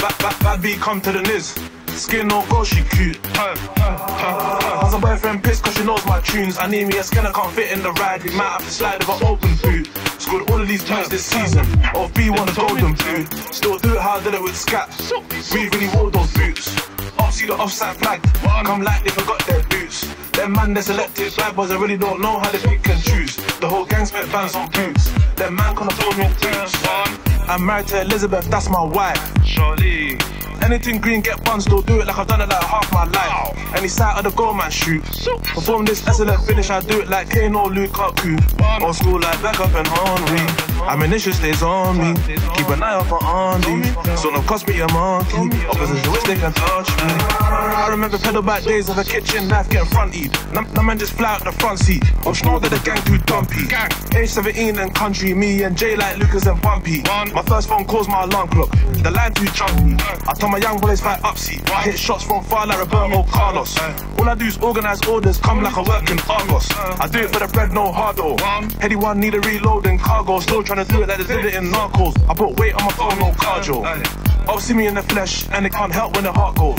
Bad, bad beat come to the niz. Skin no go, she cute. How's a boyfriend pissed cause she knows my tunes? I need me a skin, I can't fit in the ride. We might have to slide with an open boot. Scored all of these points this season. OFB won a golden boot. Still do it how I did it with Scat. We really wore those boots. Off see the offside flag. Come like they forgot their boots. Them man they selected bad boys, I really don't know how they pick and choose. The whole gang spent bands on boots. Them man can't afford no boots. I'm married to Elizabeth, that's my wife. Surely. Anything green, get buns, still do it like I've done it like half my life. Any side of the goal, man, shoot. Perform this excellent finish, I do it like Kane or Lukaku. Old school like Bergkamp and Henry. Ammunition stays on me. Keep an eye out for Andy. So no cost me a monkey. Opposition which they can touch me. I remember pedal back days of a kitchen knife getting fronty. Now now man just fly out the front seat. Or know that the gang too dumpy. Gang. Age 17 and country, me and Jay like Lucas and Bumpy. My first phone calls my alarm clock. The line too jumpy. I tell my young boys fight upseat. I hit shots from far like Roberto Carlos. All I do is organize orders, come like I work in Argos. I do it for the bread, no hard though. Headie One need a reload in cargo. Still trying to do it like they did it in Narcos. I put weight on my phone, no cardio. See me in the flesh, and they can't help when the heart goes.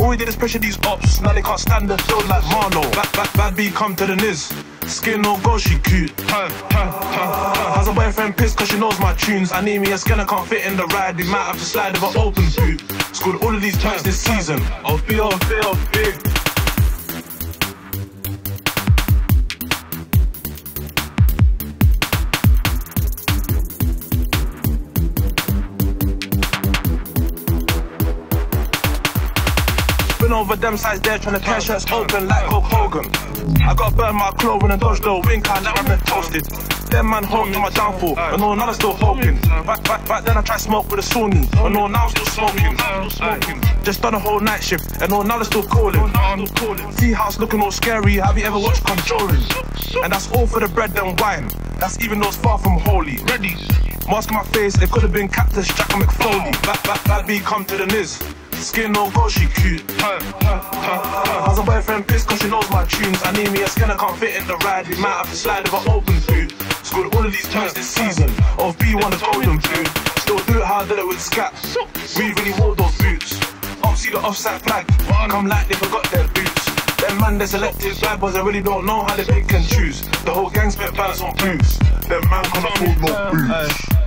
All we did is pressure these ops, now they can't stand the flow like Marlo. Bad, bad, bad B come to the niz. Skin no go, she cute. How's a boyfriend pissed cause she knows my tunes? I need me a I can't fit in the ride. We might have to slide with an open boot. Scored all of these points this season. OFB, off B, OFB. Been over them sides there trying to tear shirts open like Hulk Hogan. I got burn my clothing and dodged the wink, I like I've been toasted. Them man home to my downfall, and no, now I'm still hoping. Back, back, back then I tried smoke with a Sunni, and no, now I'm still smoking. Just done a whole night shift, and no, now they're still calling. How it's looking all scary, have you ever watched Conjuring? And that's all for the bread and wine, that's even though it's far from holy. Ready? Mask on my face, it could have been Cactus Jack and Mick Foley. Back, back, back, B come to the niz. Skin go, she cute. How's a boyfriend pissed cause she knows my tunes? I need me a skin, I can't fit in the ride. We might have to slide with an open boot. Scored all of these points this season. OFB won a golden boot. Still do it how I did it with Scat. We really wore those boots. Up see the offside flag. Come like they forgot their boots. Them man they selected bad boys, I really don't know how they pick and choose. The whole gang spent bands on boots. Them man can't afford no boots.